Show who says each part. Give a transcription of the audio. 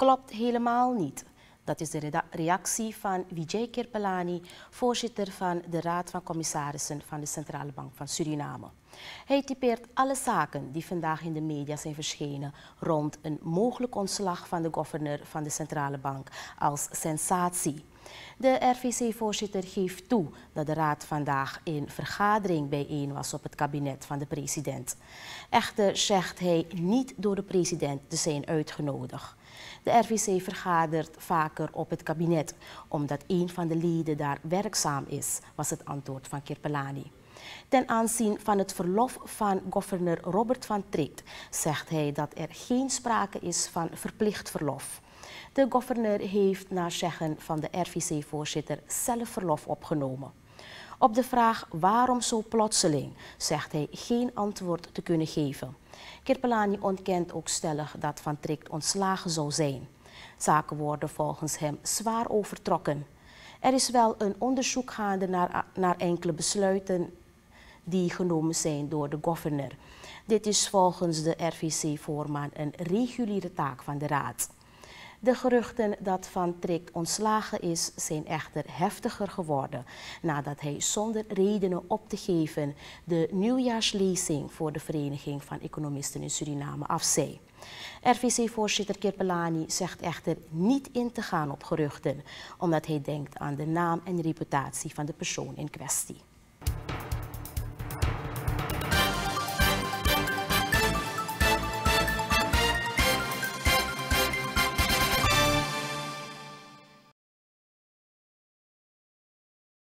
Speaker 1: klopt helemaal niet. Dat is de reactie van Vijay Kirpelani, voorzitter van de Raad van Commissarissen van de Centrale Bank van Suriname. Hij typeert alle zaken die vandaag in de media zijn verschenen rond een mogelijk ontslag van de governor van de Centrale Bank als sensatie. De RVC-voorzitter geeft toe dat de Raad vandaag in vergadering bijeen was op het kabinet van de president. Echter zegt hij niet door de president te zijn uitgenodigd. De RVC vergadert vaker op het kabinet, omdat een van de leden daar werkzaam is, was het antwoord van Kirpelani. Ten aanzien van het verlof van governor Robert van Treet zegt hij dat er geen sprake is van verplicht verlof. De gouverneur heeft naar zeggen van de RVC-voorzitter zelf verlof opgenomen. Op de vraag waarom zo plotseling zegt hij geen antwoord te kunnen geven. Kirpelani ontkent ook stellig dat Van Trikt ontslagen zou zijn. Zaken worden volgens hem zwaar overtrokken. Er is wel een onderzoek gaande naar, naar enkele besluiten die genomen zijn door de gouverneur. Dit is volgens de RVC-voorman een reguliere taak van de raad. De geruchten dat Van Trick ontslagen is, zijn echter heftiger geworden nadat hij zonder redenen op te geven de nieuwjaarslezing voor de Vereniging van Economisten in Suriname afzei. RVC-voorzitter Kirpelani zegt echter niet in te gaan op geruchten, omdat hij denkt aan de naam en reputatie van de persoon in kwestie.